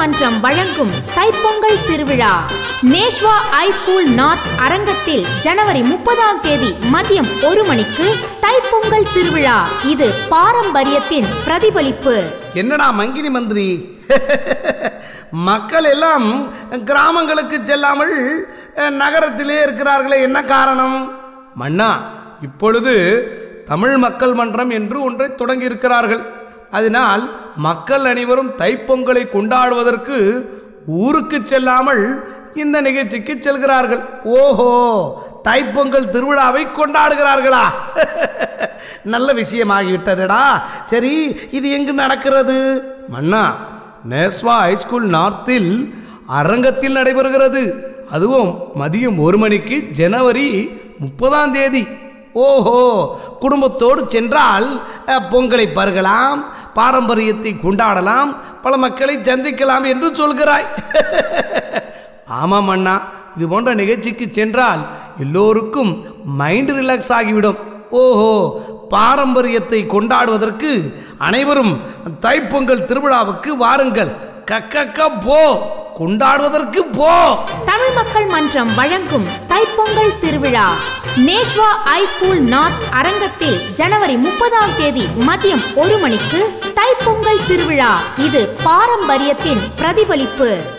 மன்றம் வழங்கும் தைப்பொங்கல் திருவிழா. நேஷ்வா ஐஸ்கூல் நார்த் அரங்கத்தில் ஜனவரி முப்பதாம் தேதி மதியம் ஒரு மணிக்கு தைப்பொங்கல் திருவிழா. இது பாரம்பரியத்தின் பிரதிபலிப்பு. என்னடா மங்கினி மந்திரி? மக்கள் எல்லாம் கிராமங்களுக்கு செல்லாமல் நகரத்திலே இருக்கிறார்களே என்ன காரணம்? மன்னா இப்பொழுது தமிழ் மக்கள் மன்றம் என்று ஒன்றை தொடங்கி இருக்கிறார்கள் அதனால் மக்கள் அனைவரும் தைப்பொங்கலை கொண்டாடுவதற்கு ஊருக்கு செல்லாமல் இந்த நிகழ்ச்சிக்கு செல்கிறார்கள். ஓஹோ தைப்பொங்கல் திருவிழாவை கொண்டாடுகிறார்களா? நல்ல விஷயமாகிவிட்டதுடா. சரி இது எங்கு நடக்கிறது? மன்னா நேஸ்வா ஹைஸ்கூல் நார்த்தில் அரங்கத்தில் நடைபெறுகிறது. அதுவும் மதியம் ஒரு மணிக்கு ஜனவரி முப்பதாம் தேதி. ஓஹோ குடும்பத்தோடு சென்றால் பொங்கலை பருகலாம் பாரம்பரியத்தை கொண்டாடலாம் பல மக்களை சந்திக்கலாம் என்று சொல்கிறாய். ஆமாம் அண்ணா இது போன்ற நிகழ்ச்சிக்கு சென்றால் எல்லோருக்கும் மைண்ட் ரிலாக்ஸ் ஆகிவிடும். ஓஹோ பாரம்பரியத்தை கொண்டாடுவதற்கு அனைவரும் தைப்பொங்கல் திருவிழாவுக்கு வாருங்கள். கக்கக்க போ கொண்டாடுவதற்கு போ. தமிழ் மக்கள் மன்றம் வழங்கும் தைப்பொங்கல் திருவிழா. நேஷ்வா ஹைஸ்கூல் நார்த் அரங்கத்தில் ஜனவரி முப்பதாம் தேதி மதியம் ஒரு மணிக்கு தைப்பொங்கல் திருவிழா. இது பாரம்பரியத்தின் பிரதிபலிப்பு.